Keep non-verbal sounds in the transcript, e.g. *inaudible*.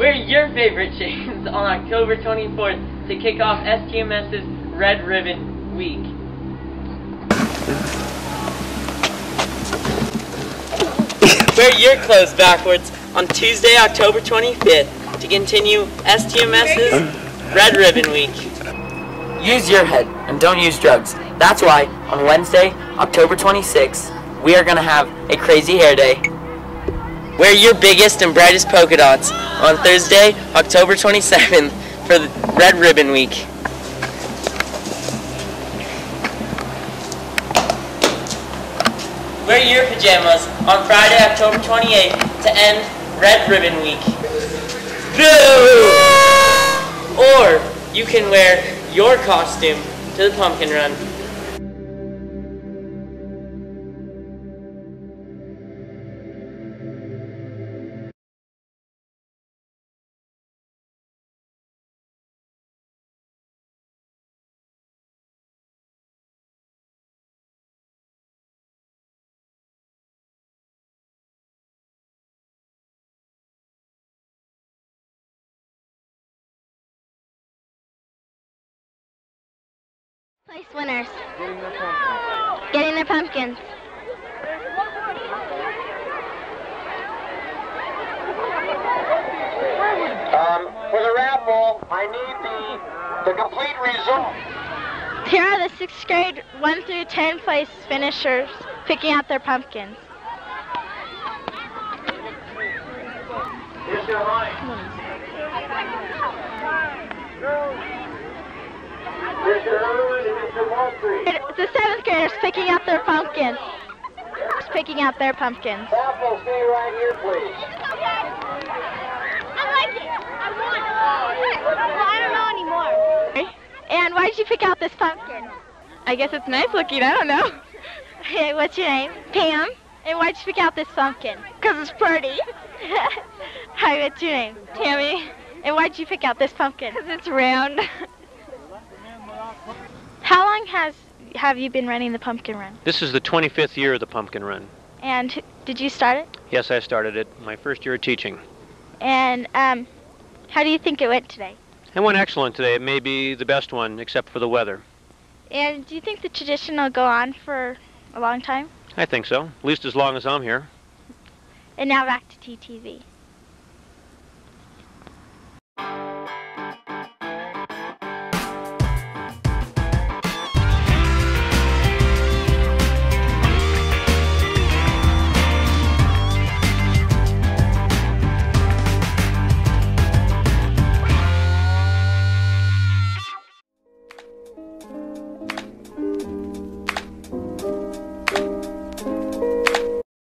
Wear your favorite chains on October 24th to kick off STMS's Red Ribbon Week. *laughs* Wear your clothes backwards on Tuesday, October 25th to continue STMS's Red Ribbon Week. Use your head and don't use drugs. That's why on Wednesday, October 26th, we are going to have a crazy hair day. Wear your biggest and brightest polka dots on Thursday, October 27th for the Red Ribbon Week. Wear your pajamas on Friday, October 28th to end Red Ribbon Week. Boo! Or you can wear your costume to the pumpkin run. Place winners. Getting their pumpkins. Um, for the raffle, I need the, the complete result. Here are the sixth grade 1 through 10 place finishers picking out their pumpkins. Here's your line. Mr. Irwin and out their pumpkins. Picking out their pumpkins. Raffle, stay right here, please. I like it. I want it. Well, I don't know anymore. And why did you pick out this pumpkin? I guess it's nice looking. I don't know. *laughs* Hey, what's your name? Pam. And why'd you pick out this pumpkin? Because it's pretty. *laughs* Hi, what's your name? Tammy, And why'd you pick out this pumpkin? *laughs* because it's round. How long has have you been running the pumpkin run? This is the 25th year of the pumpkin run. And did you start it? Yes, I started it my first year of teaching. And um, how do you think it went today? It went excellent today. It may be the best one, except for the weather. And do you think the tradition will go on for a long time? I think so, at least as long as I'm here. And now back to TTV.